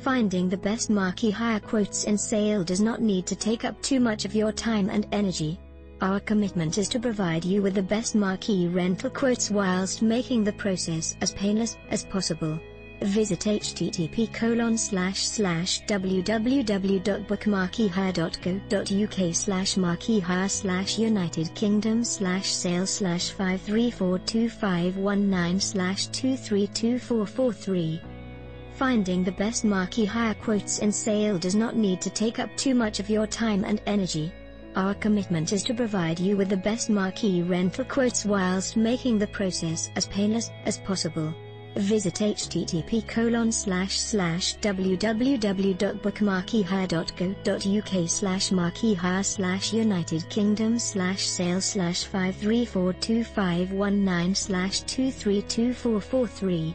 Finding the best marquee hire quotes in sale does not need to take up too much of your time and energy. Our commitment is to provide you with the best marquee rental quotes whilst making the process as painless as possible. Visit http colon slash slash www.bookmarqueehire.co.uk slash marqueehire slash United Kingdom slash sales slash 5342519 slash 232443 Finding the best marquee hire quotes in sale does not need to take up too much of your time and energy. Our commitment is to provide you with the best marquee rental quotes whilst making the process as painless as possible. Visit http colon slash slash www.bookmarqueehire.co.uk slash marqueehire slash United Kingdom slash sales slash 5342519 slash 232443